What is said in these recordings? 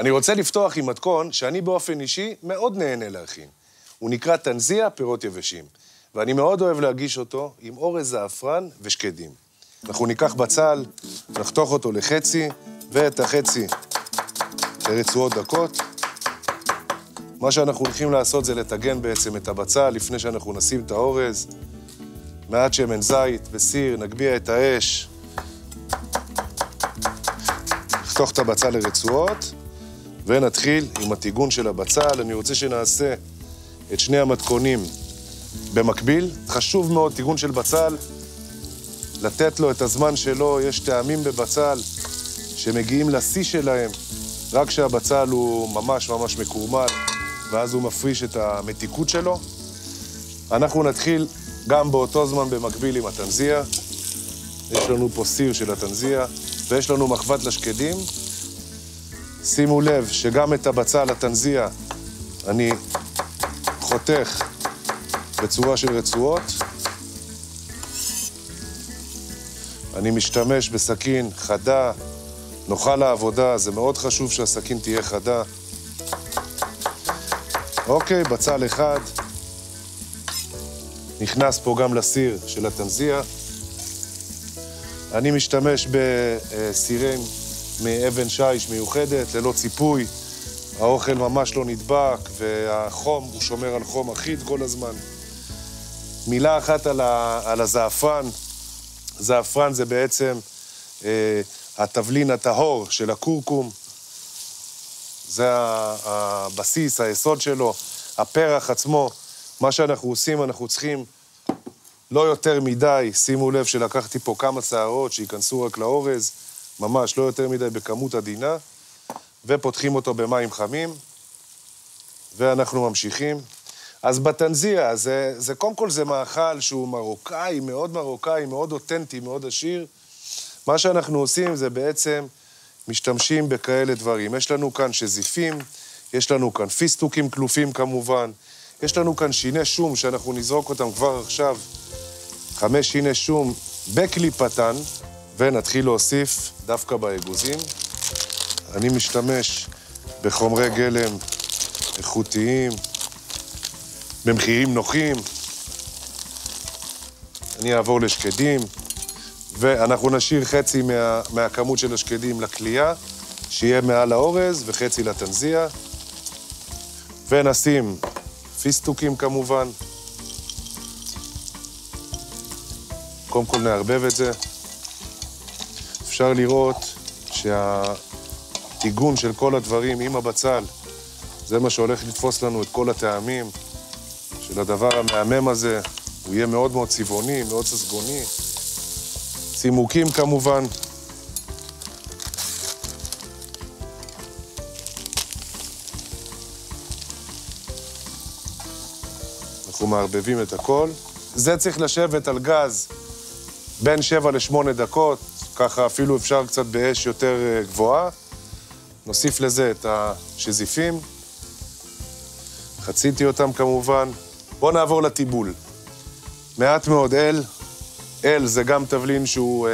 אני רוצה לפתוח עם מתכון שאני באופן אישי מאוד נהנה להכין. הוא נקרא תנזיה פירות יבשים, ואני מאוד אוהב להגיש אותו עם אורז זעפרן ושקדים. אנחנו ניקח בצל, נחתוך אותו לחצי, ואת החצי לרצועות דקות. מה שאנחנו הולכים לעשות זה לטגן בעצם את הבצל לפני שאנחנו נשים את האורז. מעט שמן זית וסיר, נגביה את האש, נחתוך את הבצל לרצועות, ונתחיל עם הטיגון של הבצל. אני רוצה שנעשה את שני המתכונים במקביל. חשוב מאוד, טיגון של בצל, לתת לו את הזמן שלו, יש טעמים בבצל שמגיעים לשיא שלהם רק כשהבצל הוא ממש ממש מקורמל, ואז הוא מפריש את המתיקות שלו. אנחנו נתחיל גם באותו זמן במקביל עם הטנזיה. יש לנו פה סיר של הטנזיה, ויש לנו מחבת לשקדים. שימו לב שגם את הבצל, הטנזיה, אני חותך בצורה של רצועות. אני משתמש בסכין חדה, נוחה לעבודה, זה מאוד חשוב שהסכין תהיה חדה. אוקיי, בצל אחד. נכנס פה גם לסיר של הטנזיה. אני משתמש בסירים מאבן שיש מיוחדת, ללא ציפוי. האוכל ממש לא נדבק, והחום, הוא שומר על חום אחיד כל הזמן. מילה אחת על, ה, על הזעפרן. זעפרן זה בעצם אה, התבלין הטהור של הכורכום. זה הבסיס, היסוד שלו, הפרח עצמו. מה שאנחנו עושים, אנחנו צריכים לא יותר מדי, שימו לב שלקחתי פה כמה שערות שייכנסו רק לאורז, ממש לא יותר מדי בכמות עדינה, ופותחים אותו במים חמים, ואנחנו ממשיכים. אז בטנזיה, זה, זה קודם כל זה מאכל שהוא מרוקאי, מאוד מרוקאי, מאוד אותנטי, מאוד עשיר. מה שאנחנו עושים זה בעצם משתמשים בכאלה דברים. יש לנו כאן שזיפים, יש לנו כאן פיסטוקים כלופים כמובן, יש לנו כאן שיני שום שאנחנו נזרוק אותם כבר עכשיו, חמש שיני שום בקליפתן, ונתחיל להוסיף דווקא באגוזים. אני משתמש בחומרי גלם איכותיים, במחירים נוחים. אני אעבור לשקדים, ואנחנו נשאיר חצי מה, מהכמות של השקדים לכלייה, שיהיה מעל האורז, וחצי לטנזיה. ונשים פיסטוקים כמובן. קודם כל נערבב את זה. אפשר לראות שהטיגון של כל הדברים עם הבצל, זה מה שהולך לתפוס לנו את כל הטעמים של הדבר המהמם הזה. הוא יהיה מאוד מאוד צבעוני, מאוד ססגוני. צימוקים כמובן. אנחנו מערבבים את הכל. זה צריך לשבת על גז בין 7 ל-8 דקות, ככה אפילו אפשר קצת באש יותר אה, גבוהה. נוסיף לזה את השזיפים, חציתי אותם כמובן. בואו נעבור לטיבול. מעט מאוד אל, אל זה גם תבלין שהוא אה,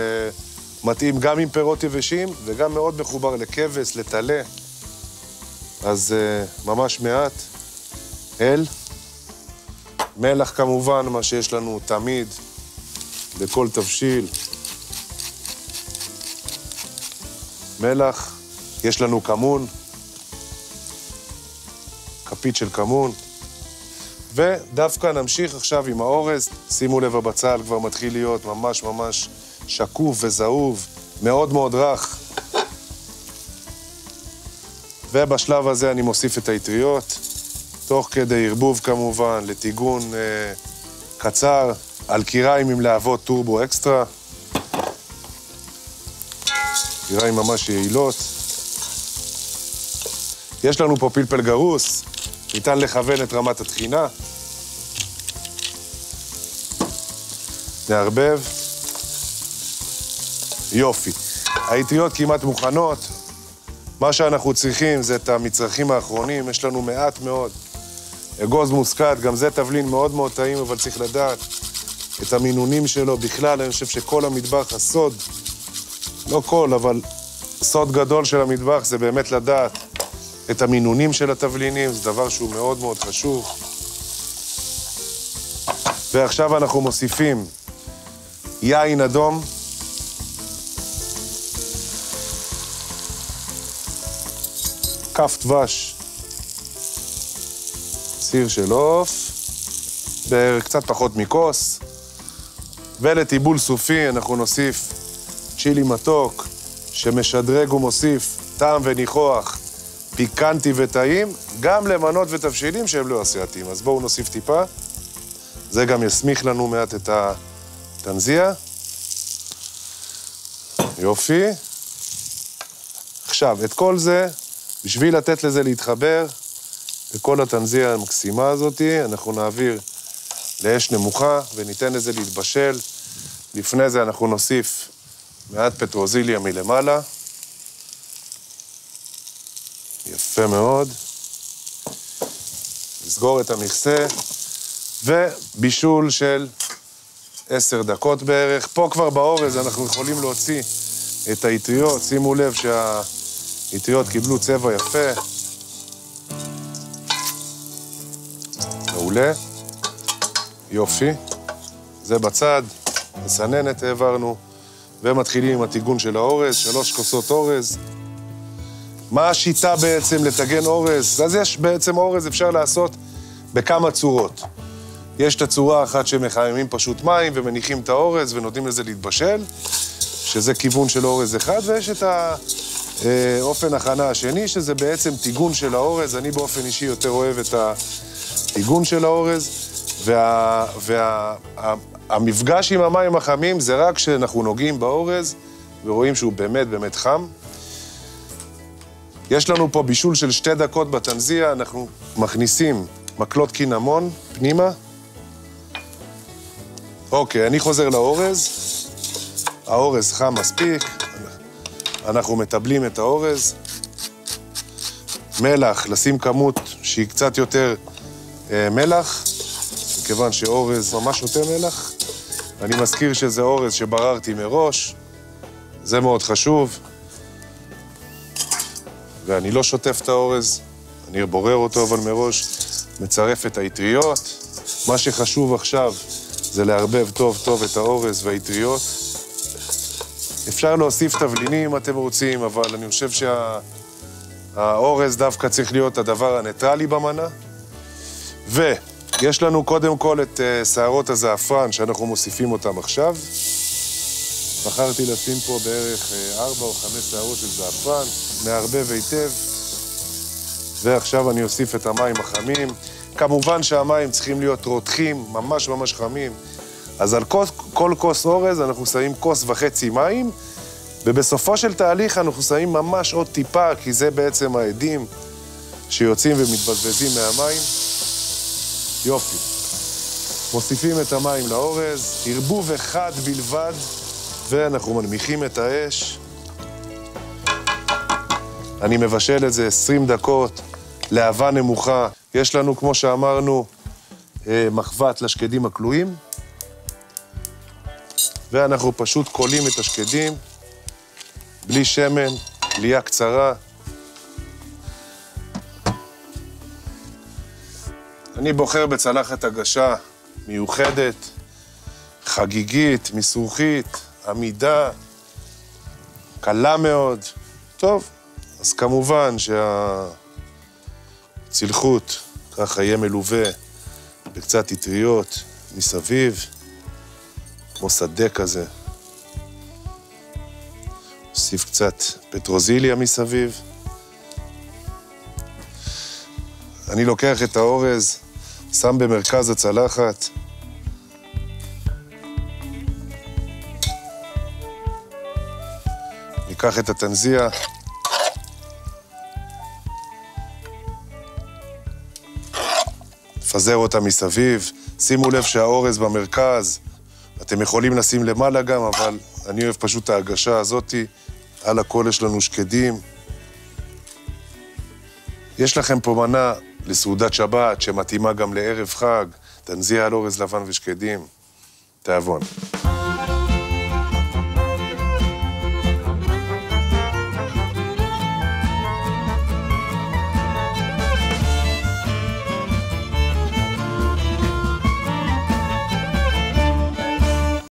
מתאים גם עם פירות יבשים וגם מאוד מחובר לכבש, לטלה. אז אה, ממש מעט. אל. מלח כמובן, מה שיש לנו תמיד, בכל תבשיל. מלח, יש לנו כמון, כפית של כמון. ודווקא נמשיך עכשיו עם האורז. שימו לב, הבצל כבר מתחיל להיות ממש ממש שקוף וזהוב, מאוד מאוד רך. ובשלב הזה אני מוסיף את האטריות, תוך כדי ערבוב כמובן, לטיגון אה, קצר, על קיריים עם להבות טורבו אקסטרה. קיריים ממש יעילות. יש לנו פה פלפל גרוס, ניתן לכוון את רמת התחינה. נערבב. יופי. האטריות כמעט מוכנות. מה שאנחנו צריכים זה את המצרכים האחרונים, יש לנו מעט מאוד. אגוז מוסקת, גם זה תבלין מאוד מאוד טעים, אבל צריך לדעת את המינונים שלו. בכלל, אני חושב שכל המטבח, הסוד, לא כל, אבל סוד גדול של המטבח זה באמת לדעת את המינונים של התבלינים, זה דבר שהוא מאוד מאוד חשוב. ועכשיו אנחנו מוסיפים יין אדום. כף דבש, סיר של עוף, קצת פחות מכוס, ולטיבול סופי אנחנו נוסיף צ'ילי מתוק, שמשדרג ומוסיף טעם וניחוח פיקנטי וטעים, גם למנות ותבשילים שהם לא אסייתיים. אז בואו נוסיף טיפה. זה גם יסמיך לנו מעט את הטנזיה. יופי. עכשיו, את כל זה, בשביל לתת לזה להתחבר, לכל הטנזיה המקסימה הזאת, אנחנו נעביר לאש נמוכה וניתן לזה להתבשל. לפני זה אנחנו נוסיף מעט פטרוזיליה מלמעלה. יפה מאוד. נסגור את המכסה, ובישול של עשר דקות בערך. פה כבר באורז אנחנו יכולים להוציא את האטריות. שימו לב שהאטריות קיבלו צבע יפה. מעולה. יופי. זה בצד, מסננת העברנו, ומתחילים עם הטיגון של האורז, שלוש כוסות אורז. מה השיטה בעצם לטגן אורז? אז יש בעצם אורז, אפשר לעשות בכמה צורות. יש את הצורה האחת שמחממים פשוט מים ומניחים את האורז ונותנים לזה להתבשל, שזה כיוון של אורז אחד, ויש את האופן הכנה השני, שזה בעצם טיגון של האורז. אני באופן אישי יותר אוהב את הטיגון של האורז, והמפגש וה, וה, עם המים החמים זה רק כשאנחנו נוגעים באורז ורואים שהוא באמת באמת חם. יש לנו פה בישול של שתי דקות בטנזיה, אנחנו מכניסים מקלות קינמון פנימה. אוקיי, אני חוזר לאורז. האורז חם מספיק, אנחנו מטבלים את האורז. מלח, לשים כמות שהיא קצת יותר אה, מלח, מכיוון שאורז ממש שותה מלח. אני מזכיר שזה אורז שבררתי מראש, זה מאוד חשוב. ואני לא שוטף את האורז, אני בורר אותו אבל מראש, מצרף את האטריות. מה שחשוב עכשיו זה לערבב טוב טוב את האורז והאטריות. אפשר להוסיף תבלינים אם אתם רוצים, אבל אני חושב שהאורז שה... דווקא צריך להיות הדבר הניטרלי במנה. ויש לנו קודם כל את uh, שערות הזעפרן שאנחנו מוסיפים אותם עכשיו. בחרתי לשים פה בערך uh, ארבע או חמש שערות של זעפרן, מערבב היטב. ועכשיו אני אוסיף את המים החמים. כמובן שהמים צריכים להיות רותחים, ממש ממש חמים. אז על כל, כל כוס אורז אנחנו שמים כוס וחצי מים, ובסופו של תהליך אנחנו שמים ממש עוד טיפה, כי זה בעצם העדים שיוצאים ומתבזבזים מהמים. יופי. מוסיפים את המים לאורז, ערבוב אחד בלבד, ואנחנו מנמיכים את האש. אני מבשל את זה 20 דקות, להבה נמוכה. יש לנו, כמו שאמרנו, אה, מחבת לשקדים הכלואים, ואנחנו פשוט כולים את השקדים, בלי שמן, בלייה קצרה. אני בוחר בצלחת הגשה מיוחדת, חגיגית, מסרוכית, עמידה, קלה מאוד. טוב, אז כמובן שהצלחות ככה יהיה מלווה בקצת אטריות מסביב, כמו שדה כזה. נוסיף קצת פטרוזיליה מסביב. אני לוקח את האורז, שם במרכז הצלחת. ניקח את הטנזיה, נפזר אותה מסביב. שימו לב שהאורז במרכז, אתם יכולים לשים למעלה גם, אבל אני אוהב פשוט את ההגשה הזאתי. על הכל יש לנו שקדים. יש לכם פה מנה לסעודת שבת, שמתאימה גם לערב חג, תנזיה על אורז לבן ושקדים, תיאבון.